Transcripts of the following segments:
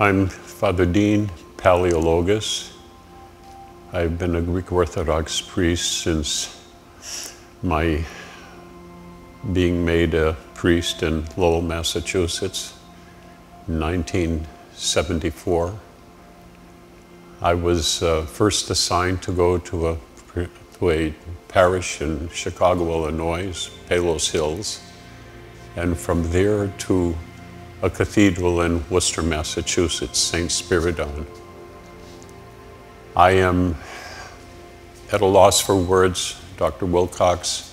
I'm Father Dean Paleologos. I've been a Greek Orthodox priest since my being made a priest in Lowell, Massachusetts in 1974. I was uh, first assigned to go to a, to a parish in Chicago, Illinois, Palos Hills, and from there to a cathedral in Worcester, Massachusetts, St. Spyridon. I am at a loss for words, Dr. Willcox.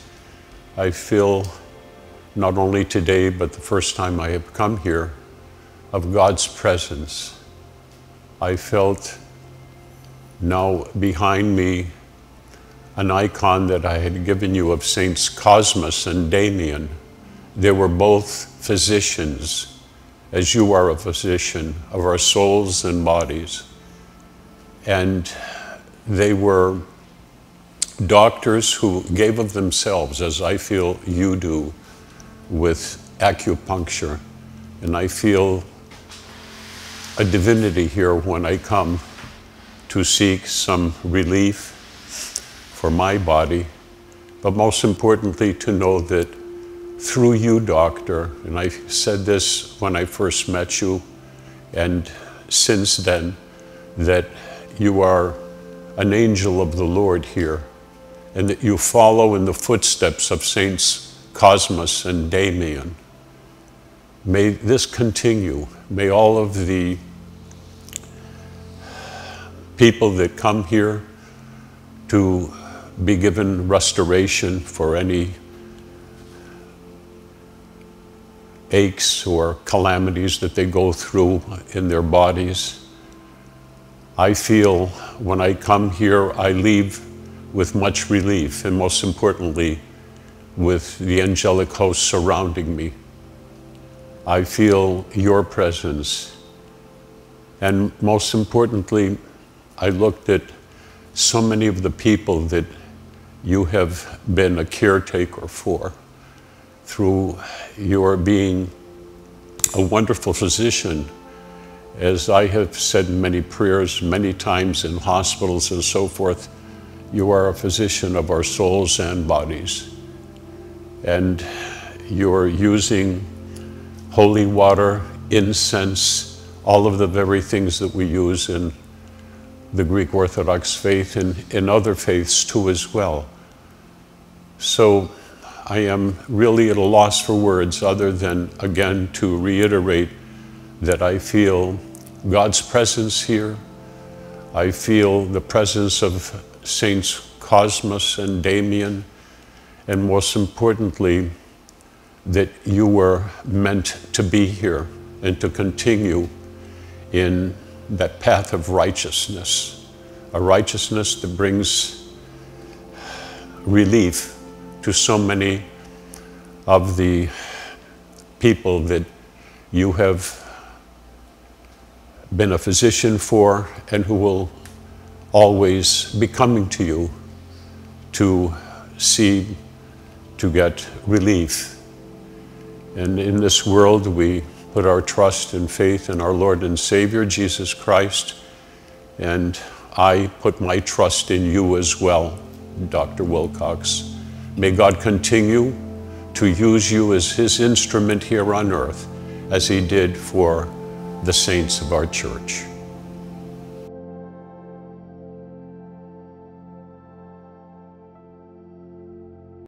I feel not only today, but the first time I have come here, of God's presence. I felt now behind me an icon that I had given you of Saints Cosmas and Damian. They were both physicians as you are a physician of our souls and bodies. And they were doctors who gave of themselves, as I feel you do with acupuncture. And I feel a divinity here when I come to seek some relief for my body, but most importantly, to know that through you, doctor, and I said this when I first met you, and since then, that you are an angel of the Lord here, and that you follow in the footsteps of Saints Cosmas and Damian. May this continue. May all of the people that come here to be given restoration for any aches or calamities that they go through in their bodies. I feel when I come here, I leave with much relief, and most importantly, with the angelic host surrounding me. I feel your presence. And most importantly, I looked at so many of the people that you have been a caretaker for through your being a wonderful physician. As I have said in many prayers, many times in hospitals and so forth, you are a physician of our souls and bodies. And you're using holy water, incense, all of the very things that we use in the Greek Orthodox faith and in other faiths too as well. So I am really at a loss for words other than, again, to reiterate that I feel God's presence here. I feel the presence of Saints Cosmas and Damian, and most importantly, that you were meant to be here and to continue in that path of righteousness, a righteousness that brings relief to so many of the people that you have been a physician for and who will always be coming to you to see, to get relief. And in this world, we put our trust and faith in our Lord and Savior, Jesus Christ. And I put my trust in you as well, Dr. Willcox. May God continue to use you as his instrument here on earth, as he did for the saints of our church.